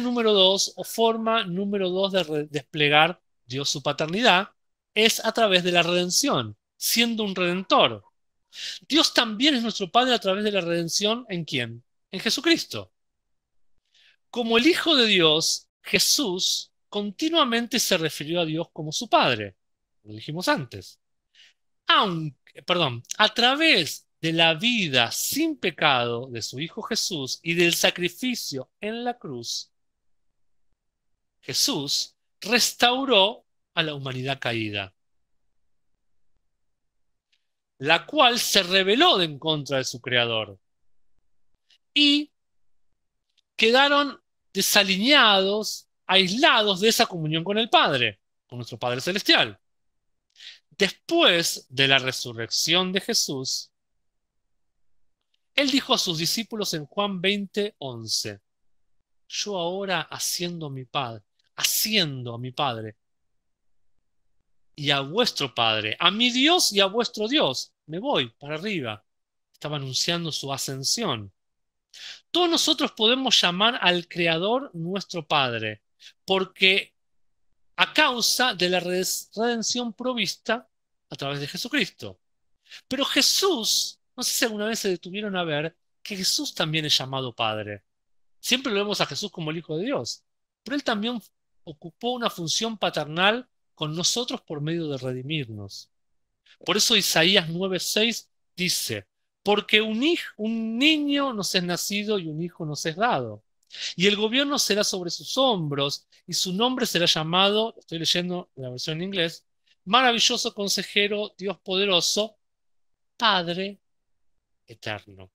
número dos o forma número dos de desplegar Dios su paternidad es a través de la redención, siendo un redentor. Dios también es nuestro Padre a través de la redención en quién? En Jesucristo. Como el Hijo de Dios, Jesús continuamente se refirió a Dios como su Padre. Lo dijimos antes. Aunque, perdón, a través de la vida sin pecado de su Hijo Jesús y del sacrificio en la cruz, Jesús restauró a la humanidad caída, la cual se rebeló en contra de su Creador. Y quedaron desalineados, aislados de esa comunión con el Padre, con nuestro Padre Celestial. Después de la resurrección de Jesús, Él dijo a sus discípulos en Juan 20, 11, yo ahora haciendo mi Padre, haciendo a mi Padre y a vuestro Padre, a mi Dios y a vuestro Dios, me voy para arriba. Estaba anunciando su ascensión. Todos nosotros podemos llamar al Creador nuestro Padre, porque a causa de la redención provista a través de Jesucristo. Pero Jesús, no sé si alguna vez se detuvieron a ver que Jesús también es llamado Padre. Siempre lo vemos a Jesús como el Hijo de Dios, pero Él también ocupó una función paternal con nosotros por medio de redimirnos. Por eso Isaías 9:6 dice, porque un, hijo, un niño nos es nacido y un hijo nos es dado. Y el gobierno será sobre sus hombros y su nombre será llamado, estoy leyendo la versión en inglés, maravilloso consejero, Dios poderoso, Padre eterno.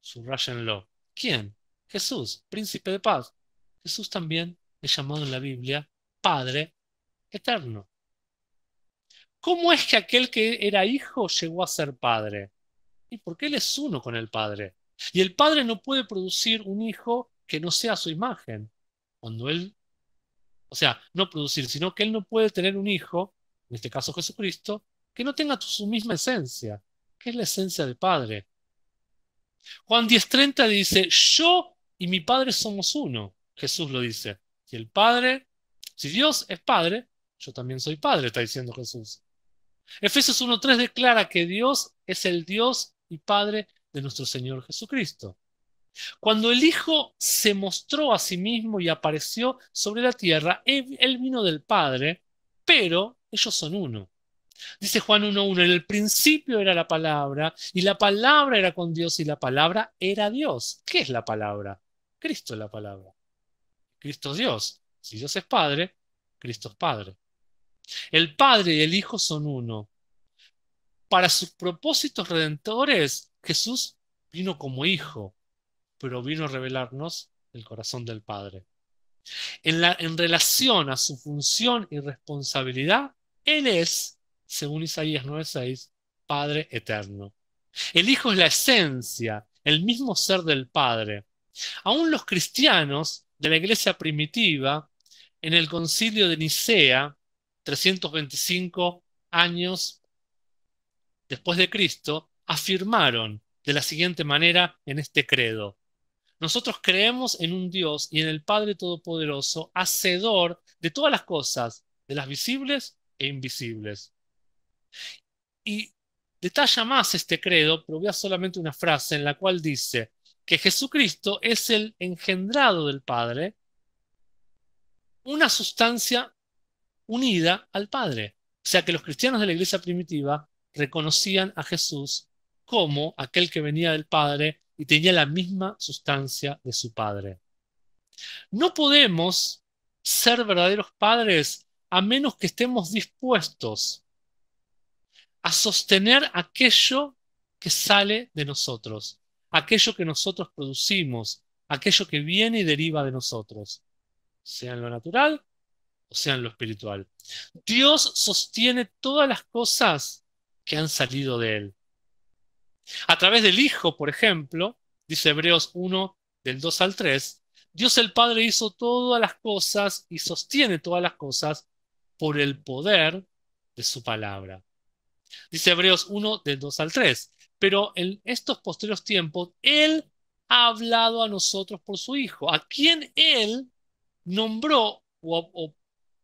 Subrayenlo. ¿Quién? Jesús, príncipe de paz. Jesús también es llamado en la Biblia Padre eterno. ¿Cómo es que aquel que era hijo llegó a ser padre? Y porque Él es uno con el Padre. Y el Padre no puede producir un hijo que no sea su imagen. Cuando Él, o sea, no producir, sino que Él no puede tener un hijo, en este caso Jesucristo, que no tenga su misma esencia, que es la esencia del Padre. Juan 10:30 dice, yo y mi Padre somos uno. Jesús lo dice. Si el Padre, si Dios es Padre, yo también soy Padre, está diciendo Jesús. Efesios 1.3 declara que Dios es el Dios y Padre de nuestro Señor Jesucristo. Cuando el Hijo se mostró a sí mismo y apareció sobre la tierra, él, vino del Padre, pero ellos son uno. Dice Juan 1.1, en el principio era la palabra, y la palabra era con Dios, y la palabra era Dios. ¿Qué es la palabra? Cristo es la palabra. Cristo es Dios. Si Dios es Padre, Cristo es Padre. El Padre y el Hijo son uno para sus propósitos redentores, Jesús vino como hijo, pero vino a revelarnos el corazón del Padre. En, la, en relación a su función y responsabilidad, Él es, según Isaías 9:6, Padre eterno. El Hijo es la esencia, el mismo ser del Padre. Aún los cristianos de la iglesia primitiva, en el concilio de Nicea, 325 años después de Cristo, afirmaron de la siguiente manera en este credo. Nosotros creemos en un Dios y en el Padre Todopoderoso, hacedor de todas las cosas, de las visibles e invisibles. Y detalla más este credo, pero voy a solamente una frase en la cual dice que Jesucristo es el engendrado del Padre, una sustancia unida al Padre. O sea que los cristianos de la iglesia primitiva reconocían a Jesús como aquel que venía del Padre y tenía la misma sustancia de su Padre. No podemos ser verdaderos padres a menos que estemos dispuestos a sostener aquello que sale de nosotros, aquello que nosotros producimos, aquello que viene y deriva de nosotros, sea en lo natural o sea en lo espiritual. Dios sostiene todas las cosas que han salido de él. A través del Hijo, por ejemplo, dice Hebreos 1 del 2 al 3, Dios el Padre hizo todas las cosas y sostiene todas las cosas por el poder de su palabra. Dice Hebreos 1 del 2 al 3. Pero en estos posteriores tiempos, Él ha hablado a nosotros por su Hijo, a quien Él nombró o,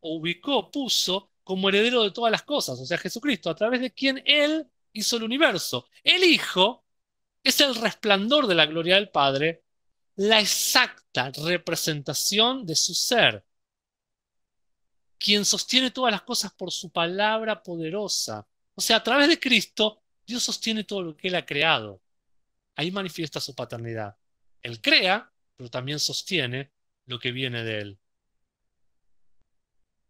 ubicó, puso como heredero de todas las cosas, o sea, Jesucristo, a través de quien Él hizo el universo. El Hijo es el resplandor de la gloria del Padre, la exacta representación de su ser, quien sostiene todas las cosas por su palabra poderosa. O sea, a través de Cristo, Dios sostiene todo lo que Él ha creado. Ahí manifiesta su paternidad. Él crea, pero también sostiene lo que viene de Él.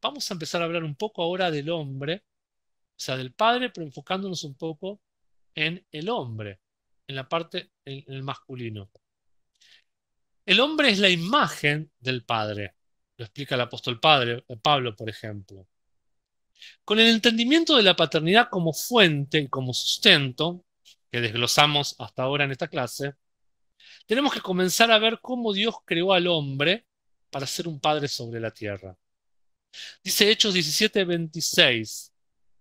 Vamos a empezar a hablar un poco ahora del hombre, o sea, del Padre, pero enfocándonos un poco en el hombre, en la parte, en el masculino. El hombre es la imagen del Padre. Lo explica el apóstol Padre, Pablo, por ejemplo. Con el entendimiento de la paternidad como fuente y como sustento, que desglosamos hasta ahora en esta clase, tenemos que comenzar a ver cómo Dios creó al hombre para ser un padre sobre la tierra. Dice Hechos 17:26,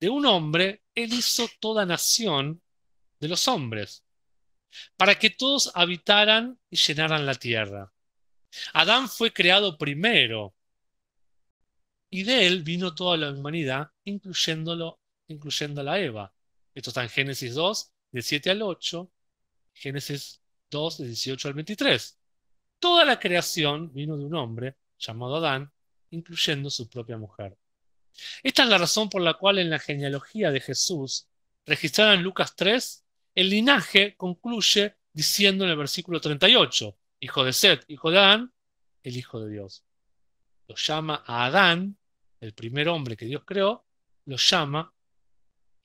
de un hombre él hizo toda nación de los hombres, para que todos habitaran y llenaran la tierra. Adán fue creado primero y de él vino toda la humanidad, incluyéndolo, incluyendo a Eva. Esto está en Génesis 2, de 7 al 8, Génesis 2, de 18 al 23. Toda la creación vino de un hombre llamado Adán, incluyendo su propia mujer. Esta es la razón por la cual en la genealogía de Jesús, registrada en Lucas 3, el linaje concluye diciendo en el versículo 38, hijo de Set, hijo de Adán, el hijo de Dios. Lo llama a Adán, el primer hombre que Dios creó, lo llama,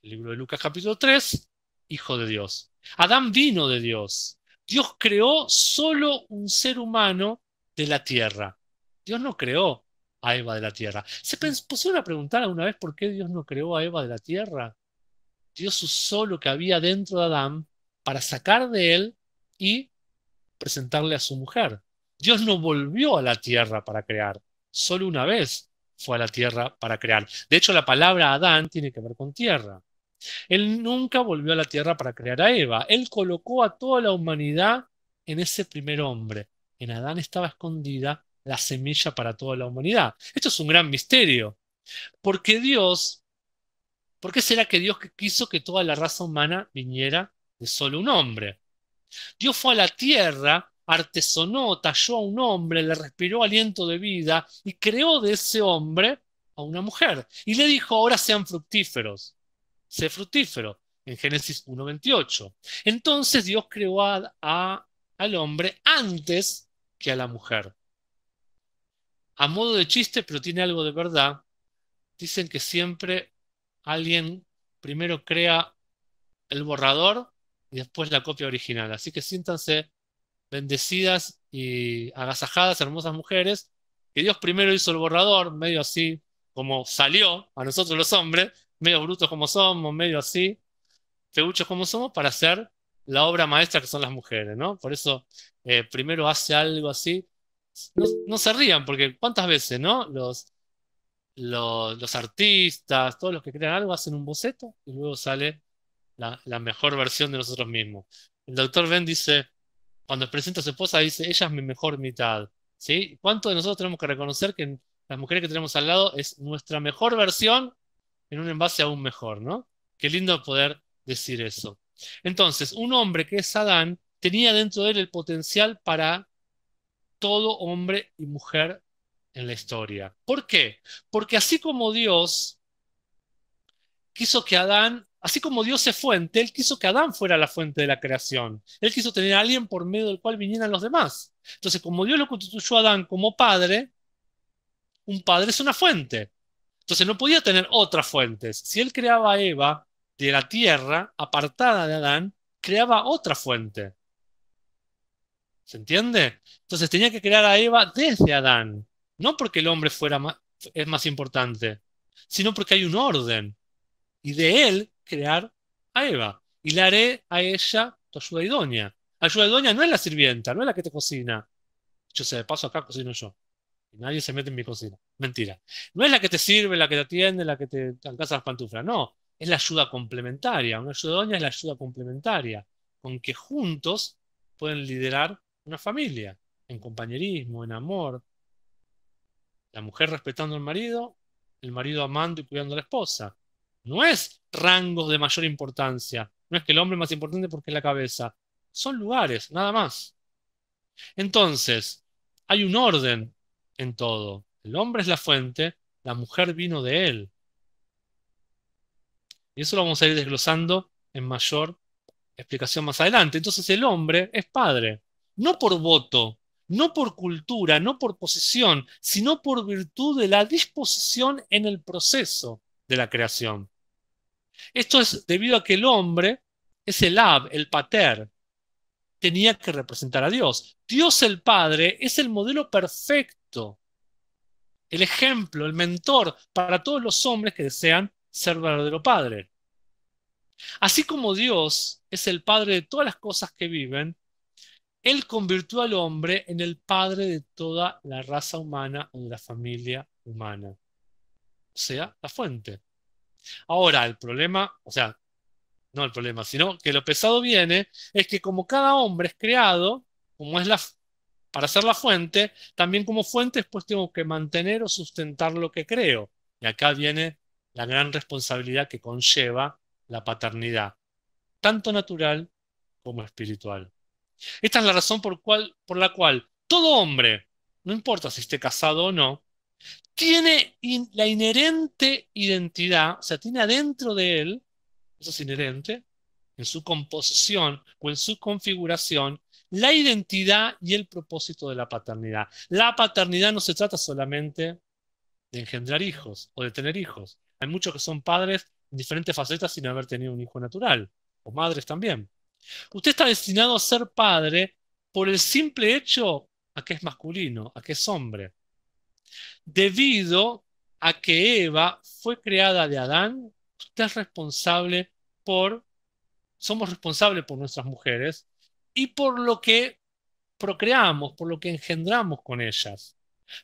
el libro de Lucas capítulo 3, hijo de Dios. Adán vino de Dios. Dios creó solo un ser humano de la tierra. Dios no creó a Eva de la tierra. ¿Se pusieron a preguntar alguna vez por qué Dios no creó a Eva de la tierra? Dios usó lo que había dentro de Adán para sacar de él y presentarle a su mujer. Dios no volvió a la tierra para crear, solo una vez fue a la tierra para crear. De hecho, la palabra Adán tiene que ver con tierra. Él nunca volvió a la tierra para crear a Eva. Él colocó a toda la humanidad en ese primer hombre. En Adán estaba escondida la semilla para toda la humanidad. Esto es un gran misterio. Porque Dios, ¿por qué será que Dios quiso que toda la raza humana viniera de solo un hombre? Dios fue a la tierra, artesonó, talló a un hombre, le respiró aliento de vida y creó de ese hombre a una mujer. Y le dijo, ahora sean fructíferos. Sé fructífero, en Génesis 1.28. Entonces Dios creó al hombre antes que a la mujer a modo de chiste, pero tiene algo de verdad, dicen que siempre alguien primero crea el borrador y después la copia original. Así que siéntanse bendecidas y agasajadas, hermosas mujeres, que Dios primero hizo el borrador, medio así como salió a nosotros los hombres, medio brutos como somos, medio así, feuchos como somos, para hacer la obra maestra que son las mujeres, ¿no? Por eso eh, primero hace algo así no, se rían, porque cuántas veces, ¿no? Los, los, artistas, todos los que crean algo, hacen un boceto y luego sale la, mejor versión de nosotros mismos. El doctor Ben dice, cuando presenta a su esposa, dice, ella es mi mejor mitad. ¿Sí? ¿Cuánto de nosotros tenemos que reconocer que las mujeres que tenemos al lado es nuestra mejor versión en un envase aún mejor, ¿no? Qué lindo poder decir eso. Entonces, un hombre que es Adán tenía dentro de él el potencial para todo hombre y mujer en la historia. ¿Por qué? Porque así como Dios quiso que Adán, así como Dios es fuente, Él quiso que Adán fuera la fuente de la creación. Él quiso tener a alguien por medio del cual vinieran los demás. Entonces, como Dios lo constituyó a Adán como padre, un padre es una fuente. Entonces no podía tener otras fuentes. Si Él creaba a Eva de la tierra, apartada de Adán, creaba otra fuente. ¿Se entiende? Entonces tenía que crear a Eva desde Adán, no porque el hombre fuera es más importante, sino porque hay un orden. Y de él crear a Eva. Y le haré a ella tu ayuda idónea. Ayuda idónea no es la sirvienta, no es la que te cocina. Yo sé, de paso acá cocino yo. Y nadie se mete en mi cocina. Mentira. No es la que te sirve, la que te atiende, la que te alcanza las pantuflas. No, es la ayuda complementaria. Una ayuda idónea es la ayuda complementaria, con que juntos pueden liderar una familia, en compañerismo, en amor. La mujer respetando al marido, el marido amando y cuidando a la esposa. No es rangos de mayor importancia. No es que el hombre es más importante porque es la cabeza. Son lugares, nada más. Entonces, hay un orden en todo. El hombre es la fuente, la mujer vino de él. Y eso lo vamos a ir desglosando en mayor explicación más adelante. Entonces el hombre es padre, no por voto, no por cultura, no por posición, sino por virtud de la disposición en el proceso de la creación. Esto es debido a que el hombre es el ab, el pater, tenía que representar a Dios. Dios el Padre es el modelo perfecto, el ejemplo, el mentor para todos los hombres que desean ser verdadero Padre. Así como Dios es el Padre de todas las cosas que viven, Él convirtió al hombre en el Padre de toda la raza humana o de la familia humana. Sea, la fuente. Ahora, el problema, o sea, no el problema, sino que lo pesado viene es que como cada hombre es creado, como es la para ser la fuente, también como fuente después tengo que mantener o sustentar lo que creo. Y acá viene la gran responsabilidad que conlleva la paternidad, tanto natural como espiritual. Esta es la razón por la cual todo hombre, no importa si esté casado o no, tiene la inherente identidad, o sea, tiene adentro de él, eso es inherente, en su composición o en su configuración, la identidad y el propósito de la paternidad. La paternidad no se trata solamente de engendrar hijos o de tener hijos. Hay muchos que son padres en diferentes facetas sin haber tenido un hijo natural, o madres también. Usted está destinado a ser padre por el simple hecho a que es masculino, a que es hombre. Debido a que Eva fue creada de Adán, usted es responsable por, somos responsables por nuestras mujeres y por lo que procreamos, por lo que engendramos con ellas.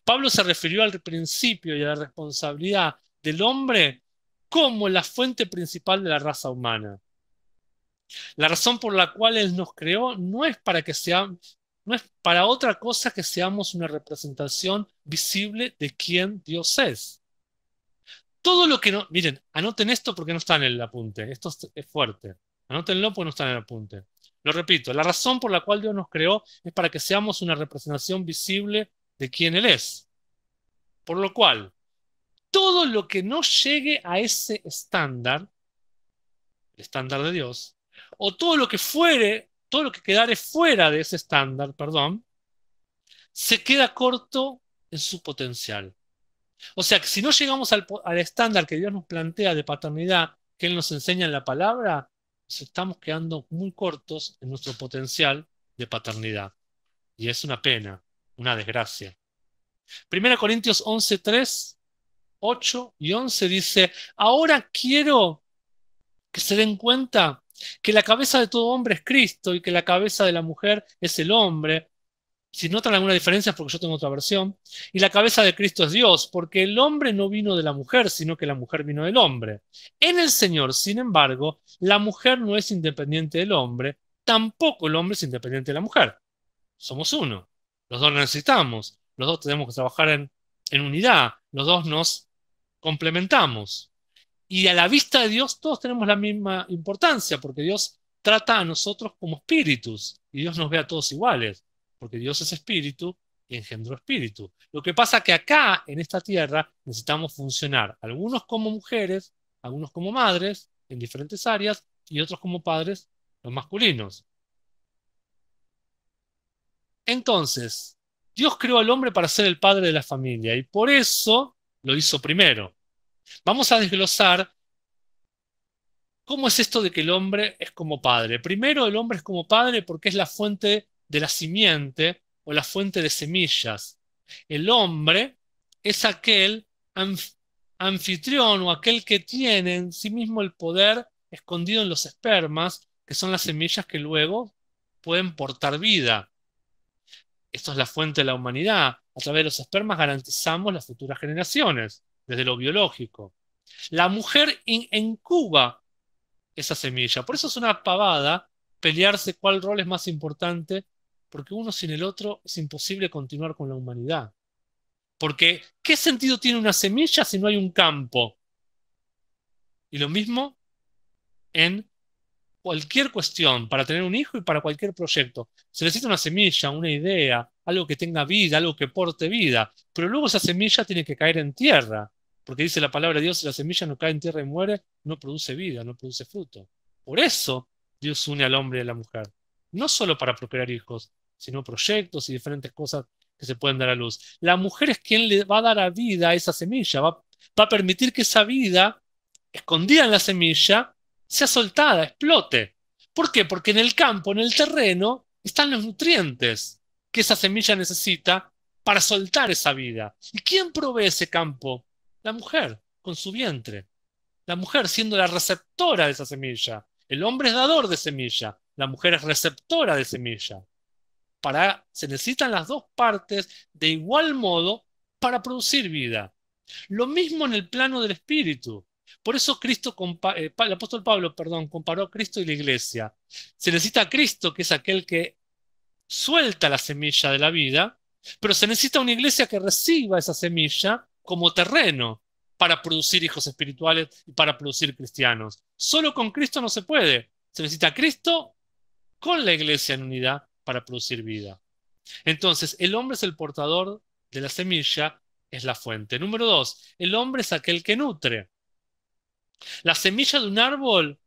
Pablo se refirió al principio y a la responsabilidad del hombre como la fuente principal de la raza humana. La razón por la cual Él nos creó no es para que seamos, no es para otra cosa que seamos una representación visible de quién Dios es. Todo lo que no, miren, anoten esto porque no está en el apunte, esto es fuerte. Anótenlo porque no está en el apunte. Lo repito, la razón por la cual Dios nos creó es para que seamos una representación visible de quién Él es. Por lo cual, todo lo que no llegue a ese estándar, el estándar de Dios, o todo lo que fuere, todo lo que quedare fuera de ese estándar, perdón, se queda corto en su potencial. O sea que si no llegamos al, estándar que Dios nos plantea de paternidad, que Él nos enseña en la palabra, estamos quedando muy cortos en nuestro potencial de paternidad. Y es una pena, una desgracia. 1 Corintios 11.3 8 y 11 dice, ahora quiero que se den cuenta que la cabeza de todo hombre es Cristo y que la cabeza de la mujer es el hombre. Si notan alguna diferencia es porque yo tengo otra versión. Y la cabeza de Cristo es Dios, porque el hombre no vino de la mujer, sino que la mujer vino del hombre. En el Señor, sin embargo, la mujer no es independiente del hombre, tampoco el hombre es independiente de la mujer. Somos uno. Los dos necesitamos. Los dos tenemos que trabajar en, en unidad. Los dos nos complementamos. Y a la vista de Dios todos tenemos la misma importancia, porque Dios trata a nosotros como espíritus y Dios nos ve a todos iguales, porque Dios es espíritu y engendró espíritu. Lo que pasa que acá, en esta tierra, necesitamos funcionar, algunos como mujeres, algunos como madres, en diferentes áreas, y otros como padres, los masculinos. Entonces, Dios creó al hombre para ser el padre de la familia y por eso lo hizo primero. Vamos a desglosar cómo es esto de que el hombre es como padre. Primero, el hombre es como padre porque es la fuente de la simiente o la fuente de semillas. El hombre es aquel anfitrión o aquel que tiene en sí mismo el poder escondido en los espermas, que son las semillas que luego pueden portar vida. Esto es la fuente de la humanidad. A través de los espermas garantizamos las futuras generaciones desde lo biológico. La mujer incuba esa semilla. Por eso es una pavada pelearse cuál rol es más importante, porque uno sin el otro es imposible continuar con la humanidad. Porque, ¿qué sentido tiene una semilla si no hay un campo? Y lo mismo en cualquier cuestión, para tener un hijo y para cualquier proyecto. Se necesita una semilla, una idea, algo que tenga vida, algo que porte vida. Pero luego esa semilla tiene que caer en tierra. Porque dice la palabra de Dios, la semilla no cae en tierra y muere, no produce vida, no produce fruto. Por eso Dios une al hombre y a la mujer. No solo para procrear hijos, sino proyectos y diferentes cosas que se pueden dar a luz. La mujer es quien le va a dar a vida a esa semilla, va, va a permitir que esa vida, escondida en la semilla, sea soltada, explote. ¿Por qué? Porque en el campo, en el terreno, están los nutrientes que esa semilla necesita para soltar esa vida. ¿Y quién provee ese campo? La mujer, con su vientre. La mujer siendo la receptora de esa semilla. El hombre es dador de semilla, la mujer es receptora de semilla. Para, se necesitan las dos partes de igual modo para producir vida. Lo mismo en el plano del espíritu. Por eso Cristo, eh, el apóstol Pablo, perdón, comparó a Cristo y la iglesia. Se necesita a Cristo, que es aquel que suelta la semilla de la vida, pero se necesita una iglesia que reciba esa semilla como terreno para producir hijos espirituales y para producir cristianos. Solo con Cristo no se puede. Se necesita Cristo con la iglesia en unidad para producir vida. Entonces, el hombre es el portador de la semilla, es la fuente. Número dos, el hombre es aquel que nutre. La semilla de un árbol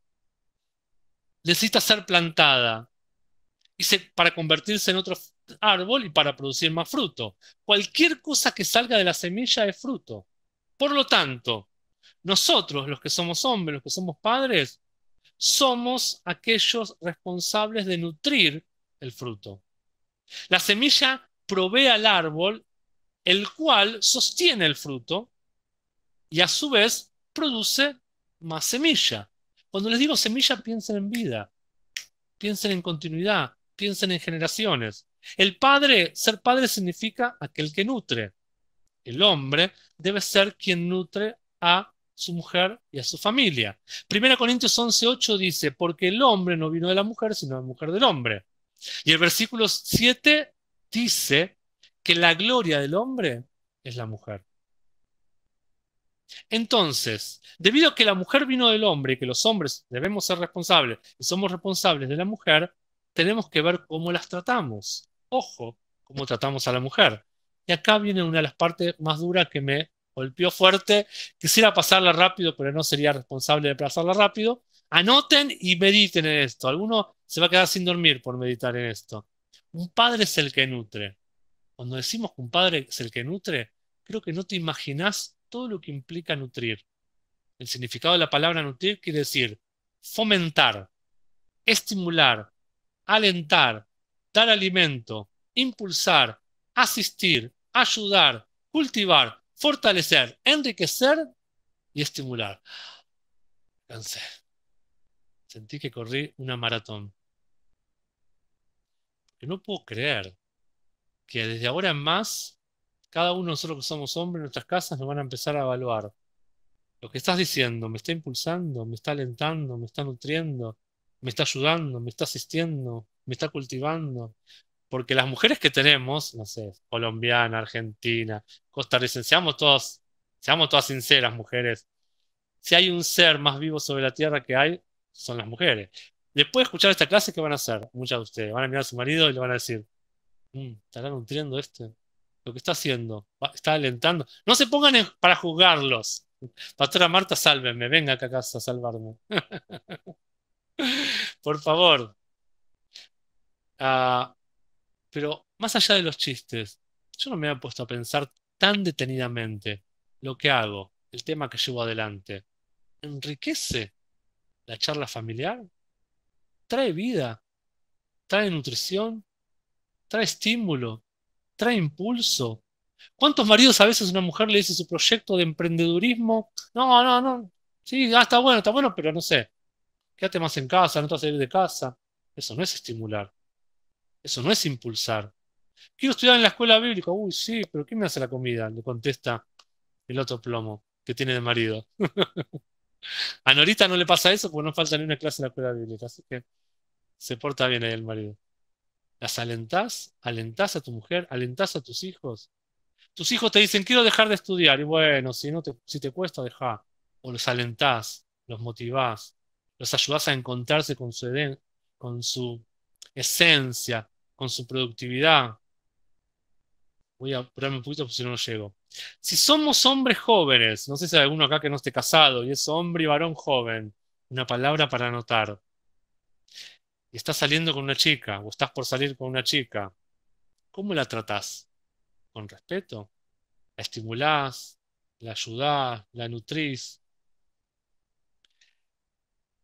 necesita ser plantada y para convertirse en otro árbol y para producir más fruto. Cualquier cosa que salga de la semilla es fruto. Por lo tanto, nosotros, los que somos hombres, los que somos padres, somos aquellos responsables de nutrir el fruto. La semilla provee al árbol, el cual sostiene el fruto y a su vez produce más semilla. Cuando les digo semilla, piensen en vida, piensen en continuidad, piensen en generaciones. El padre, ser padre significa aquel que nutre. El hombre debe ser quien nutre a su mujer y a su familia. Primera Corintios 11:8 dice, porque el hombre no vino de la mujer, sino de la mujer del hombre. Y el versículo 7 dice que la gloria del hombre es la mujer. Entonces, debido a que la mujer vino del hombre y que los hombres debemos ser responsables y somos responsables de la mujer, tenemos que ver cómo las tratamos. Ojo, cómo tratamos a la mujer. Y acá viene una de las partes más duras que me golpeó fuerte. Quisiera pasarla rápido, pero no sería responsable de pasarla rápido. Anoten y mediten en esto. Alguno se va a quedar sin dormir por meditar en esto. Un padre es el que nutre. Cuando decimos que un padre es el que nutre, creo que no te imaginas todo lo que implica nutrir. El significado de la palabra nutrir quiere decir fomentar, estimular, alentar, dar alimento, impulsar, asistir, ayudar, cultivar, fortalecer, enriquecer y estimular. Cansé. Sentí que corrí una maratón. Que no puedo creer que desde ahora en más, cada uno de nosotros que somos hombres en nuestras casas nos van a empezar a evaluar. Lo que estás diciendo, me está impulsando, me está alentando, me está nutriendo, me está ayudando, me está asistiendo, me está cultivando. Porque las mujeres que tenemos, no sé, colombiana, argentina, costarricense, seamos todos, seamos todas sinceras, mujeres. Si hay un ser más vivo sobre la tierra que hay, son las mujeres. Después de escuchar esta clase, ¿qué van a hacer? Muchas de ustedes van a mirar a su marido y le van a decir, mm, ¿estará nutriendo este? Lo que está haciendo, está alentando. No se pongan para juzgarlos. Pastora Marta, sálvenme, venga acá a casa a salvarme. Por favor. Ah, pero más allá de los chistes, yo no me había puesto a pensar tan detenidamente lo que hago, el tema que llevo adelante. ¿Enriquece la charla familiar? ¿Trae vida? ¿Trae nutrición? ¿Trae estímulo? ¿Trae impulso? ¿Cuántos maridos a veces una mujer le dice su proyecto de emprendedurismo? No, no, no. Sí, ah, está bueno, está bueno, pero no sé. Quédate más en casa, no te vas a salir de casa. Eso no es estimular. Eso no es impulsar. Quiero estudiar en la escuela bíblica. Uy, sí, pero ¿quién me hace la comida? Le contesta el otro plomo que tiene de marido. a Norita no le pasa eso porque no falta ni una clase en la escuela bíblica. Así que se porta bien ahí el marido. ¿Las alentás? ¿Alentás a tu mujer? ¿Alentás a tus hijos? Tus hijos te dicen, quiero dejar de estudiar. Y bueno, si, no te, si te cuesta, deja. O los alentás, los motivás, los ayudás a encontrarse con su, con su esencia, con su productividad. Voy a apurarme un poquito porque si no, no llego. Si somos hombres jóvenes, no sé si hay alguno acá que no esté casado y es hombre y varón joven, una palabra para anotar. Y estás saliendo con una chica o estás por salir con una chica, ¿cómo la tratás? ¿Con respeto? ¿La estimulás? ¿La ayudás? ¿La nutrís?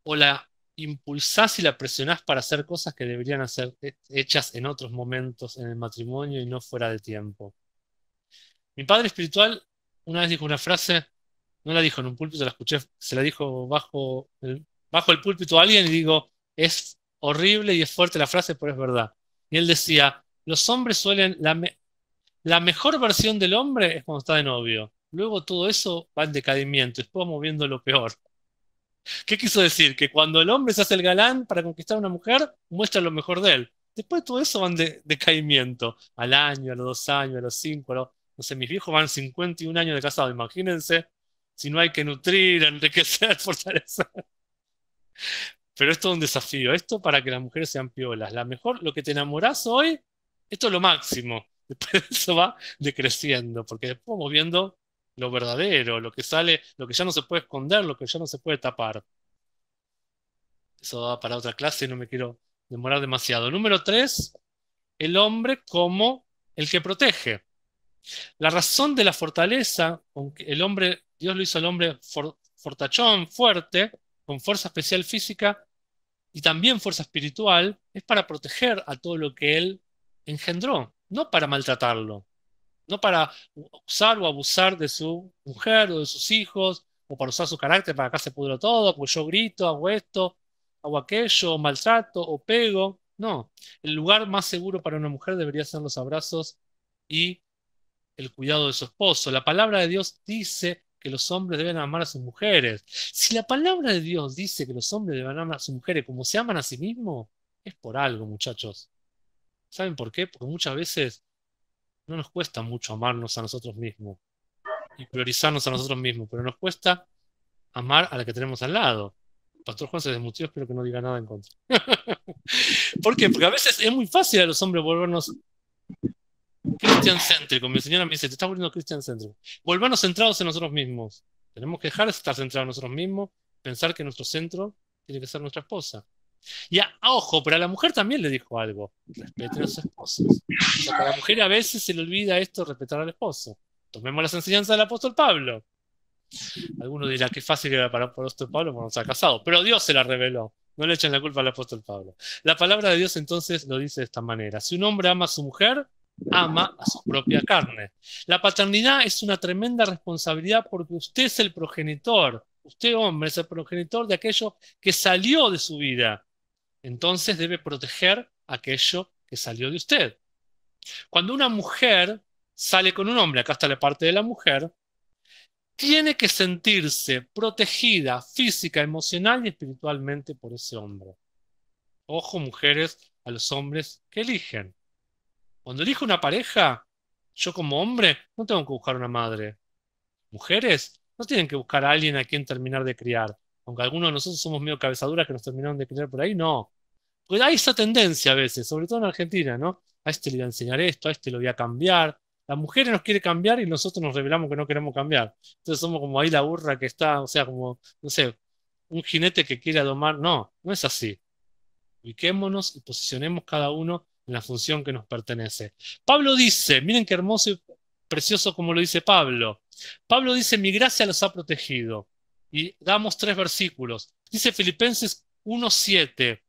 ¿O la impulsás y la presionás para hacer cosas que deberían ser hechas en otros momentos en el matrimonio y no fuera de tiempo? Mi padre espiritual una vez dijo una frase, no la dijo en un púlpito, la escuché, se la dijo bajo el, bajo el púlpito a alguien y digo, es horrible y es fuerte la frase, pero es verdad. Y él decía, los hombres suelen, la, mejor versión del hombre es cuando está de novio. Luego todo eso va en decadimiento, después vamos viendo lo peor. ¿Qué quiso decir? Que cuando el hombre se hace el galán para conquistar a una mujer, muestra lo mejor de él. Después todo eso va en decaimiento. Al año, a los dos años, a los cinco, a los, no sé, mis viejos van 51 años de casado. Imagínense si no hay que nutrir, enriquecer, fortalecer. Pero esto es un desafío. Esto para que las mujeres sean piolas. La mejor, lo que te enamoras hoy, esto es lo máximo. Después de eso va decreciendo, porque después vamos viendo lo verdadero, lo que sale, lo que ya no se puede esconder, lo que ya no se puede tapar. Eso va para otra clase no me quiero demorar demasiado. Número tres, el hombre como el que protege. La razón de la fortaleza, el hombre, Dios lo hizo al hombre fortachón, fuerte, con fuerza especial física y también fuerza espiritual, es para proteger a todo lo que él engendró, no para maltratarlo, no para usar o abusar de su mujer o de sus hijos, o para usar su carácter para acá se pudra todo, pues yo grito, hago esto, hago aquello, maltrato o pego. No, el lugar más seguro para una mujer debería ser los abrazos y el cuidado de su esposo. La palabra de Dios dice que los hombres deben amar a sus mujeres. Si la palabra de Dios dice que los hombres deben amar a sus mujeres como se aman a sí mismos, es por algo, muchachos. ¿Saben por qué? Porque muchas veces no nos cuesta mucho amarnos a nosotros mismos y priorizarnos a nosotros mismos, pero nos cuesta amar a la que tenemos al lado. Pastor Juan se desmutió, espero que no diga nada en contra. ¿Por qué? Porque a veces es muy fácil a los hombres volvernos Cristian céntrico. Mi señora me dice, te estás volviendo cristian céntrico. Volvernos centrados en nosotros mismos. Tenemos que dejar de estar centrados en nosotros mismos, pensar que nuestro centro tiene que ser nuestra esposa. Y ojo, pero a la mujer también le dijo algo. Respeten a sus esposas. a la mujer a veces se le olvida esto, respetar al esposo. Tomemos las enseñanzas del apóstol Pablo. Alguno dirá que fácil era para el apóstol Pablo cuando se ha casado, pero Dios se la reveló. No le echen la culpa al apóstol Pablo. La palabra de Dios entonces lo dice de esta manera. Si un hombre ama a su mujer, ama a su propia carne. La paternidad es una tremenda responsabilidad porque usted es el progenitor, usted hombre es el progenitor de aquello que salió de su vida. Entonces debe proteger aquello que salió de usted. Cuando una mujer sale con un hombre, acá está la parte de la mujer, tiene que sentirse protegida física, emocional y espiritualmente por ese hombre. Ojo, mujeres, a los hombres que eligen. Cuando elijo una pareja, yo como hombre no tengo que buscar una madre. Mujeres no tienen que buscar a alguien a quien terminar de criar. Aunque algunos de nosotros somos medio cabezaduras que nos terminaron de criar por ahí, no. Porque hay esa tendencia a veces, sobre todo en Argentina, ¿no? A este le voy a enseñar esto, a este lo voy a cambiar. La mujer nos quiere cambiar y nosotros nos revelamos que no queremos cambiar. Entonces somos como ahí la burra que está, o sea, como, no sé, un jinete que quiere domar. No, no es así. Ubiquémonos y posicionemos cada uno en la función que nos pertenece. Pablo dice, miren qué hermoso y precioso como lo dice Pablo. Pablo dice, mi gracia los ha protegido. Y damos tres versículos. Dice Filipenses 1.7,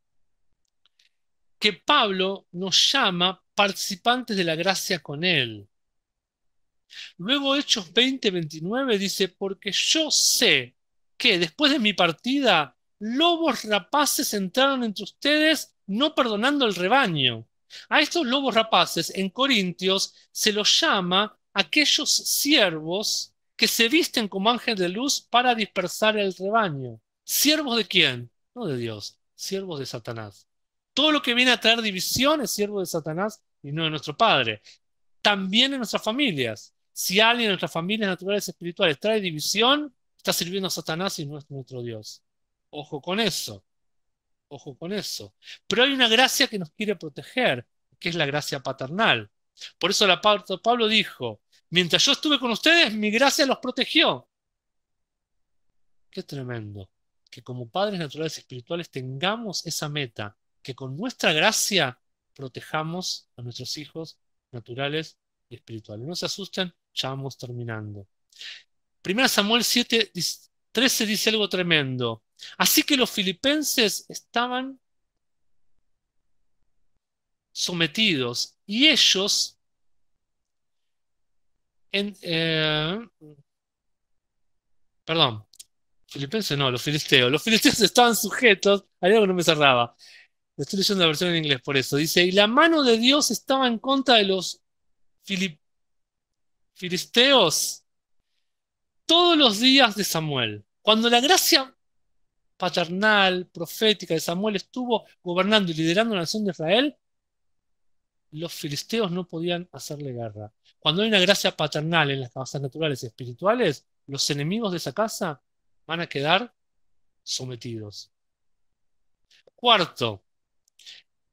que Pablo nos llama participantes de la gracia con él. Luego Hechos 20.29 dice, porque yo sé que después de mi partida, lobos rapaces entraron entre ustedes no perdonando el rebaño. A estos lobos rapaces en Corintios se los llama aquellos siervos que se visten como ángeles de luz para dispersar el rebaño. ¿Siervos de quién? No de Dios, siervos de Satanás. Todo lo que viene a traer división es siervo de Satanás y no de nuestro Padre. También en nuestras familias. Si alguien en nuestras familias naturales espirituales trae división, está sirviendo a Satanás y no es nuestro Dios. Ojo con eso. Ojo con eso. Pero hay una gracia que nos quiere proteger, que es la gracia paternal. Por eso el apóstol Pablo dijo, mientras yo estuve con ustedes, mi gracia los protegió. Qué tremendo. Que como padres naturales espirituales tengamos esa meta, que con nuestra gracia protejamos a nuestros hijos naturales y espirituales. No se asusten, ya vamos terminando. Primera Samuel 7, 13 dice algo tremendo. Así que los filipenses estaban sometidos y ellos eh, perdón, filipenses no, los filisteos. Los filisteos estaban sujetos, hay algo que no me cerraba. Estoy leyendo la versión en inglés por eso. Dice, y la mano de Dios estaba en contra de los filisteos todos los días de Samuel. Cuando la gracia paternal, profética de Samuel estuvo gobernando y liderando la nación de Israel, los filisteos no podían hacerle guerra. Cuando hay una gracia paternal en las causas naturales y espirituales, los enemigos de esa casa van a quedar sometidos. Cuarto,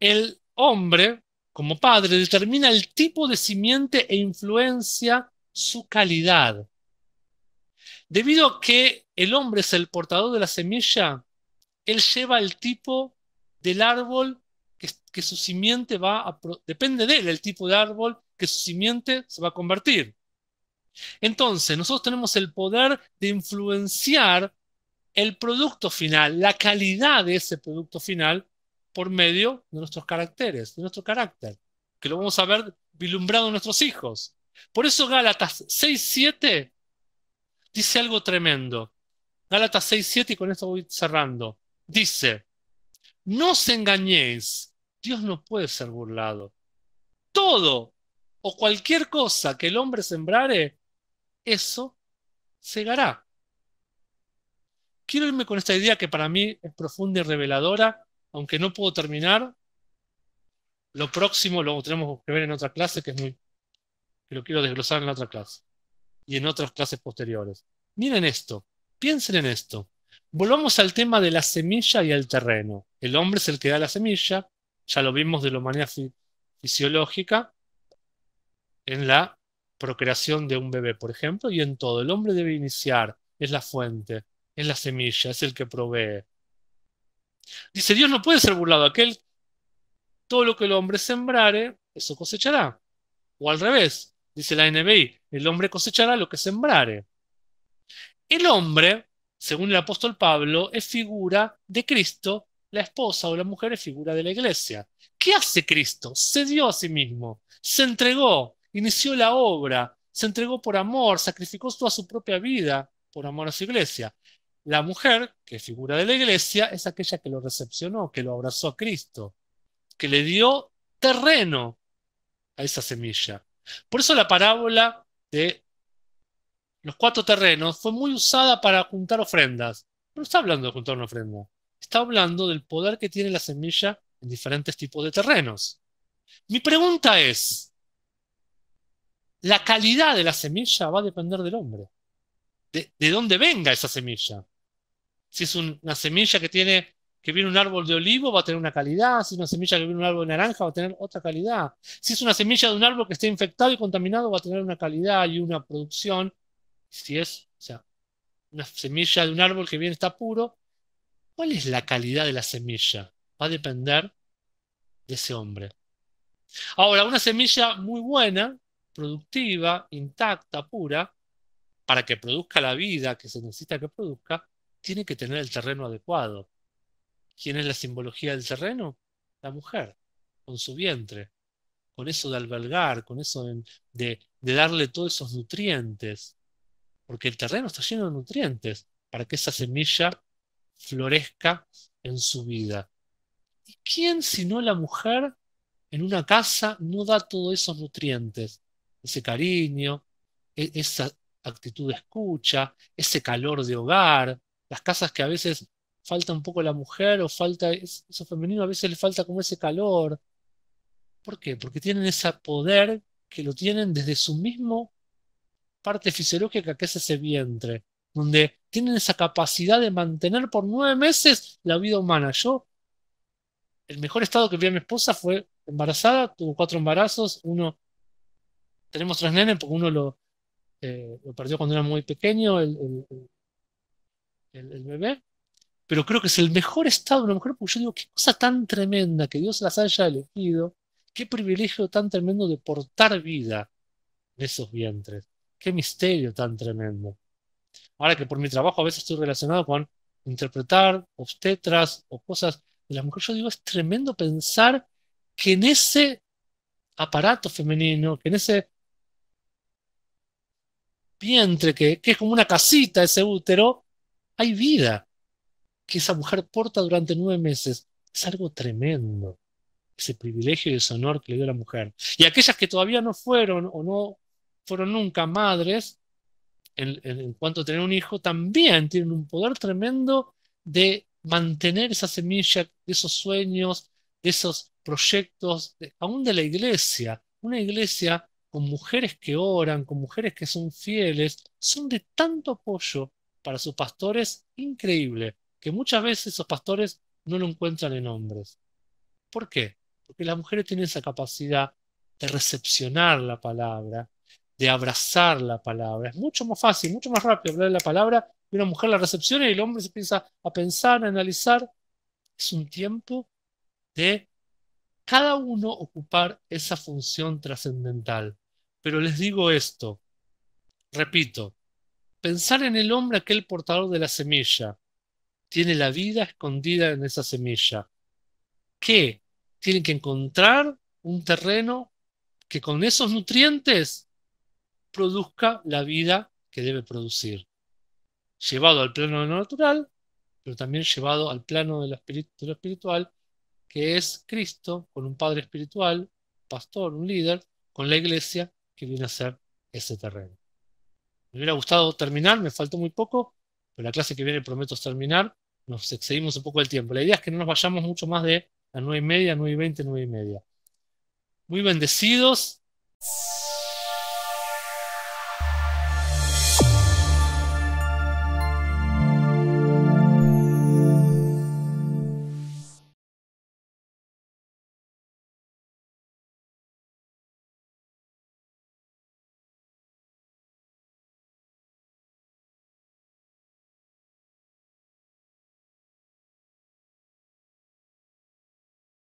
el hombre, como padre, determina el tipo de simiente e influencia su calidad. Debido a que el hombre es el portador de la semilla, él lleva el tipo del árbol que, su simiente va a... Depende de él el tipo de árbol que su simiente se va a convertir. Entonces, nosotros tenemos el poder de influenciar el producto final, la calidad de ese producto final por medio de nuestros caracteres, de nuestro carácter, que lo vamos a ver vilumbrado en nuestros hijos. Por eso Gálatas 6.7 dice algo tremendo. Gálatas 6.7 y con esto voy cerrando. Dice, no os engañéis, Dios no puede ser burlado. Todo o cualquier cosa que el hombre sembrare, eso segará. Quiero irme con esta idea que para mí es profunda y reveladora, aunque no puedo terminar. Lo próximo lo tenemos que ver en otra clase, que es muy, que lo quiero desglosar en la otra clase y en otras clases posteriores. Miren esto, piensen en esto. Volvamos al tema de la semilla y el terreno. El hombre es el que da la semilla, ya lo vimos de la manera fisiológica, en la procreación de un bebé, por ejemplo, y en todo. El hombre debe iniciar, es la fuente, es la semilla, es el que provee. Dice, Dios no puede ser burlado. Aquel, todo lo que el hombre sembrare, eso cosechará. O al revés, dice la NBI, el hombre cosechará lo que sembrare. El hombre, según el apóstol Pablo, es figura de Cristo, la esposa o la mujer es figura de la iglesia. ¿Qué hace Cristo? Se dio a sí mismo, se entregó, inició la obra, se entregó por amor, sacrificó toda su propia vida por amor a su iglesia. La mujer, que es figura de la iglesia, es aquella que lo recepcionó, que lo abrazó a Cristo, que le dio terreno a esa semilla. Por eso la parábola de los cuatro terrenos fue muy usada para juntar ofrendas. No está hablando de juntar una ofrenda. Está hablando del poder que tiene la semilla en diferentes tipos de terrenos. Mi pregunta es, la calidad de la semilla va a depender del hombre. De, dónde venga esa semilla. Si es una semilla que tiene que viene un árbol de olivo va a tener una calidad, si es una semilla que viene un árbol de naranja va a tener otra calidad. Si es una semilla de un árbol que esté infectado y contaminado va a tener una calidad y una producción si es, o sea, una semilla de un árbol que bien está puro, ¿cuál es la calidad de la semilla? Va a depender de ese hombre. Ahora, una semilla muy buena, productiva, intacta, pura, para que produzca la vida que se necesita que produzca, tiene que tener el terreno adecuado. ¿Quién es la simbología del terreno? La mujer, con su vientre, con eso de albergar, con eso de darle todos esos nutrientes porque el terreno está lleno de nutrientes para que esa semilla florezca en su vida. ¿Y quién sino la mujer en una casa no da todos esos nutrientes? Ese cariño, e-, esa actitud de escucha, ese calor de hogar, las casas que a veces falta un poco la mujer o falta eso femenino, a veces le falta como ese calor. ¿Por qué? Porque tienen ese poder que lo tienen desde su mismo parte fisiológica que es ese vientre, donde tienen esa capacidad de mantener por nueve meses la vida humana. Yo, el mejor estado que vi a mi esposa fue embarazada, tuvo cuatro embarazos, uno, tenemos tres nenes porque uno lo, eh, perdió cuando era muy pequeño, el, el, bebé, pero creo que es el mejor estado una mujer, porque yo digo, qué cosa tan tremenda que Dios las haya elegido, qué privilegio tan tremendo de portar vida en esos vientres, qué misterio tan tremendo. Ahora que por mi trabajo a veces estoy relacionado con interpretar obstetras o cosas de las mujeres, yo digo, es tremendo pensar que en ese aparato femenino, que en ese vientre, que, que es como una casita ese útero, hay vida que esa mujer porta durante nueve meses. Es algo tremendo. Ese privilegio y ese honor que le dio la mujer. Y aquellas que todavía no fueron o no fueron nunca madres, en, cuanto a tener un hijo, también tienen un poder tremendo de mantener esa semilla, de esos sueños, de esos proyectos, aún de la iglesia. Una iglesia con mujeres que oran, con mujeres que son fieles, son de tanto apoyo para sus pastores increíble, que muchas veces esos pastores no lo encuentran en hombres. ¿Por qué? Porque las mujeres tienen esa capacidad de recepcionar la palabra, de abrazar la palabra. Es mucho más fácil, mucho más rápido hablar de la palabra y una mujer la recepciona y el hombre se empieza a pensar, a analizar. Es un tiempo de cada uno ocupar esa función trascendental. Pero les digo esto, repito, pensar en el hombre aquel portador de la semilla, tiene la vida escondida en esa semilla. ¿Qué? Tienen que encontrar un terreno que con esos nutrientes produzca la vida que debe producir. Llevado al plano de lo natural, pero también llevado al plano de lo, espiritual, que es Cristo, con un Padre espiritual, pastor, un líder, con la iglesia que viene a ser ese terreno. Me hubiera gustado terminar, me faltó muy poco, pero la clase que viene prometo terminar. Nos excedimos un poco el tiempo. La idea es que no nos vayamos mucho más de las nueve y media, nueve y veinte, nueve y media. Muy bendecidos.